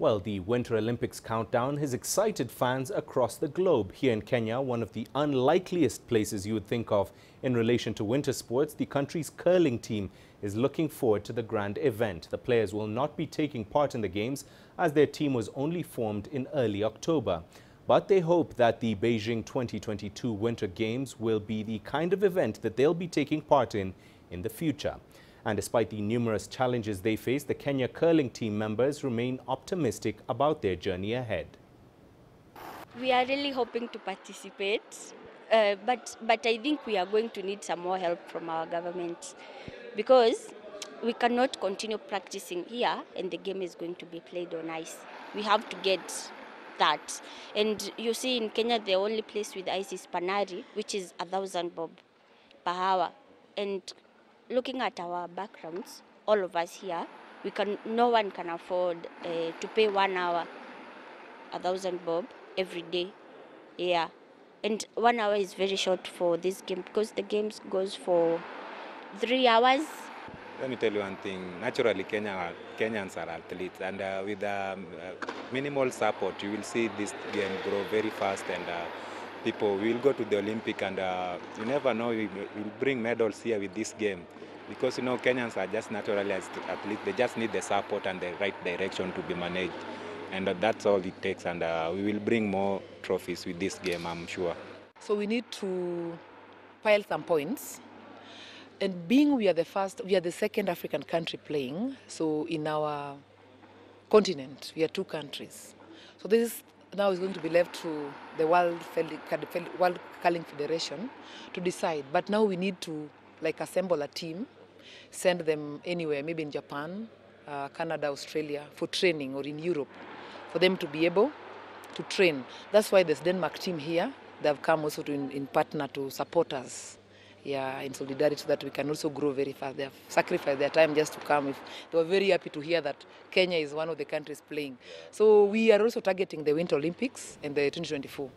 Well, the Winter Olympics countdown has excited fans across the globe. Here in Kenya, one of the unlikeliest places you would think of in relation to winter sports, the country's curling team is looking forward to the grand event. The players will not be taking part in the games as their team was only formed in early October. But they hope that the Beijing 2022 Winter Games will be the kind of event that they'll be taking part in in the future. And despite the numerous challenges they face, the Kenya curling team members remain optimistic about their journey ahead. We are really hoping to participate, uh, but, but I think we are going to need some more help from our government because we cannot continue practicing here and the game is going to be played on ice. We have to get that. And you see in Kenya, the only place with ice is Panari, which is a thousand bob per hour. And looking at our backgrounds, all of us here, we can no one can afford uh, to pay one hour a thousand bob every day. Yeah, and one hour is very short for this game because the game goes for three hours. Let me tell you one thing. Naturally, Kenya, Kenyans are athletes, and uh, with um, uh, minimal support, you will see this game grow very fast. And uh, people will go to the Olympic, and uh, you never know. We will bring medals here with this game, because you know Kenyans are just naturally athletes. They just need the support and the right direction to be managed, and that's all it takes. And uh, we will bring more trophies with this game, I'm sure. So we need to pile some points and being we are the first, we are the second African country playing, so in our continent, we are two countries. So this is, now is going to be left to the World, World Curling Federation to decide. But now we need to like assemble a team, send them anywhere, maybe in Japan, uh, Canada, Australia, for training, or in Europe, for them to be able to train. That's why there's Denmark team here. They've come also to in, in partner to support us yeah, in solidarity so that we can also grow very fast. They have sacrificed their time just to come. If they were very happy to hear that Kenya is one of the countries playing. So we are also targeting the Winter Olympics and the 2024.